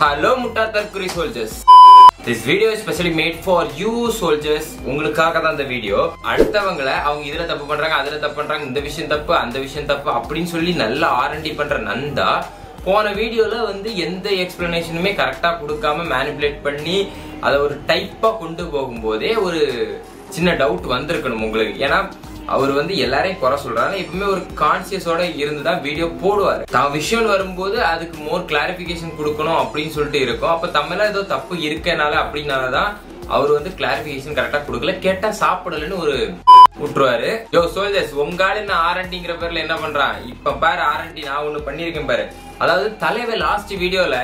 Hello முட்டா தற்குறி soldiers this video specially made for you soldiers உங்களுக்காக தான் இந்த வீடியோ அடுத்தவங்களை அவங்க இதுல தப்பு பண்றாங்க அதுல தப்பு பண்றாங்க இந்த விஷயம் தப்பு அந்த விஷயம் தப்பு அப்படின்னு சொல்லி நல்லா ஆரண்டி பண்ற நந்தா போன வீடியோல வந்து எந்த எக்ஸ்பிளனேஷனுமே கரெக்டா கொடுக்காம மேனிபுலேட் பண்ணி அதை ஒரு டைப்பா கொண்டு போகும்போதே ஒரு சின்ன டவுட் வந்திருக்கணும் உங்களுக்கு. ஏன்னா அவர் வந்து எல்லாரையும் குறை சொல்றாரு. எப்பவுமே ஒரு கான்சியஸோட இருந்து தான் வீடியோ போடுவாரு. தான் விஷயம் வரும்போது அதுக்கு மோர் கிளாரிபிகேஷன் கொடுக்கணும் அப்படின்னு சொல்லிட்டு இருக்கும். அப்ப தமிழ ஏதோ தப்பு இருக்கனால அப்படின்னாலதான் அவர் வந்து கிளாரிபிகேஷன் கரெக்டா கொடுக்கல. கேட்டா சாப்பிடலன்னு ஒரு விட்டுருவாரு. யோ சோல்ஜர்ஸ் உங்கால நான் ஆரண்டிங்கிற பேர்ல என்ன பண்றான்? இப்ப பாரு ஆரண்டி நான் ஒண்ணு பண்ணிருக்கேன் பாரு. அதாவது தலைவர் லாஸ்ட் வீடியோல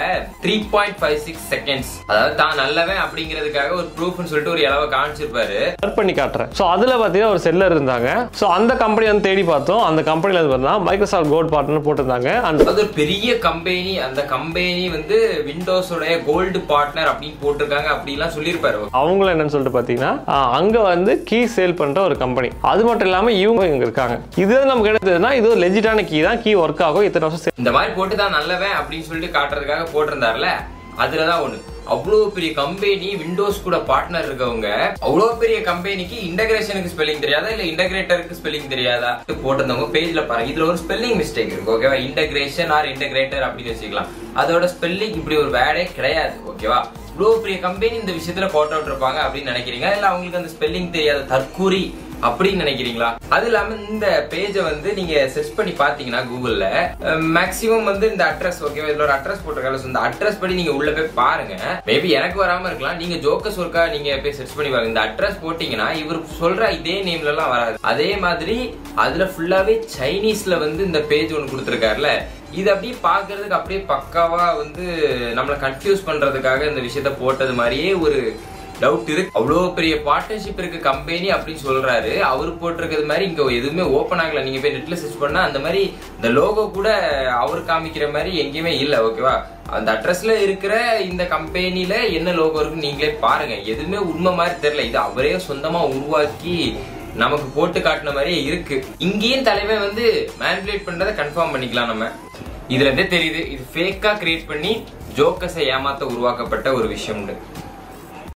three point five six seconds அதாவது தான் நல்லவன் அப்படிங்கிறதுக்காக ஒரு ப்ரூஃப்னு சொல்லிட்டு ஒரு இளவை காமிச்சிருப்பாரு. ஒர்க் பண்ணி காட்டுறேன். ஸோ அதில் பார்த்தீங்கன்னா ஒரு செல்லர் இருந்தாங்க. ஸோ அந்த கம்பெனி வந்து தேடி பார்த்தோம். அந்த கம்பெனியில் வந்து பார்த்தீங்கன்னா மைக்ரோசாஃப்ட் கோல்ட் பார்ட்னர் போட்டிருந்தாங்க. அண்ட் அது பெரிய கம்பெனி அந்த கம்பெனி வந்து விண்டோஸோட கோல்டு பார்ட்னர் அப்படின்னு போட்டிருக்காங்க அப்படிலாம் சொல்லியிருப்பாரு. அவங்களும் என்னன்னு சொல்லிட்டு பார்த்தீங்கன்னா அங்க வந்து கீ சேல் பண்ற ஒரு கம்பெனி அது மட்டும் இல்லாம இவங்க இங்க இருக்காங்க. இது நமக்கு எடுத்ததுன்னா இது ஒரு லெஜிட்டான கீ தான். கீ ஒர்க் ஆகும். இத்தனை வருஷம் இந்த மாதிரி போட்டு தான் நல்லவன் அப்படின்னு சொல்லிட்டு காட்டுறதுக்காக போட்டிருந்தாருல? அதுலதான் ஒண்ணு. அவ்வளவு பெரிய கம்பெனி விண்டோஸ் கூட பார்ட்னர் இருக்கவங்க அவ்வளவு பெரிய கம்பெனிக்கு இன்டகிரேஷனுக்கு ஸ்பெல்லிங் தெரியாதா? இல்ல இன்டகிரேட்டருக்கு ஸ்பெல்லிங் தெரியாதா? போட்டிருந்தவங்க பேஜ்ல பாருங்க. இதுல ஒரு ஸ்பெல்லிங் மிஸ்டேக் இருக்கு ஓகேவா இன்டகிரேஷன் ஆர் இன்டகிரேட்டர் அப்படின்னு வச்சுக்கலாம். அதோட ஸ்பெல்லிங் இப்படி ஒரு வேடே கிடையாது ஓகேவா இவ்வளோ பெரிய கம்பெனி இந்த விஷயத்துல போட்டோ இருப்பாங்க அப்படின்னு நினைக்கிறீங்க இல்ல அவங்களுக்கு அந்த ஸ்பெல்லிங் தெரியாத தற்கூரி அப்படின்னு நினைக்கிறீங்களா? அது இல்லாம இந்த பேஜை வந்து நீங்க செர்ச் பண்ணி பாத்தீங்கன்னா கூகுள்ல மேக்ஸிமம் வந்து இந்த அட்ரஸ் ஓகேவா இதுல ஒரு அட்ரஸ் போட்டிருக்காங்க. இந்த அட்ரஸ் படி நீங்க உள்ள போய் பாருங்க. மேபி எனக்கு வராம இருக்கலாம். நீங்க ஜோக்கஸ் ஒர்க்கா நீங்க போய் செர்ச் பண்ணி பாருங்க. இந்த அட்ரஸ் போட்டீங்கன்னா இவர் சொல்ற இதே நேம்ல எல்லாம் வராது. அதே மாதிரி அதுல ஃபுல்லாவே சைனீஸ்ல வந்து இந்த பேஜ் ஒன்னு கொடுத்துருக்காருல. இது அப்படியே பாக்குறதுக்கு அப்படியே பக்காவா வந்து நம்மளை கன்ஃபியூஸ் பண்றதுக்காக இந்த விஷயத்த போட்டது மாதிரியே ஒரு டவுட் இருக்கு. அவ்வளோ பெரிய பார்ட்னர்ஷிப் இருக்கு கம்பெனி அப்படின்னு சொல்றாரு. அவர் போட்டிருக்கிறது மாதிரி இங்க எதுவுமே ஓப்பன் ஆகல. நீங்க போய் நெட்ல சர்ச் பண்ணா அந்த மாதிரி இந்த லோகோ கூட அவர் காமிக்கிற மாதிரி எங்கேயுமே இல்ல. ஓகேவா அந்த அட்ரஸ்ல இருக்கிற இந்த கம்பெனில என்ன லோகோ இருக்குன்னு நீங்களே பாருங்க. எதுவுமே உண்மை மாதிரி தெரியல. இது அவரே சொந்தமா உருவாக்கி நமக்கு போட்டு காட்டின மாதிரியே இருக்கு. இங்கேயும் தலைமை வந்து மேனிபுலேட் பண்றதை கன்ஃபார்ம் பண்ணிக்கலாம் நம்ம. இதுல இருந்தே தெரியுது. இது ஃபேக்கா கிரியேட் பண்ணி ஜோக்கஸை ஏமாத்த உருவாக்கப்பட்ட ஒரு விஷயம்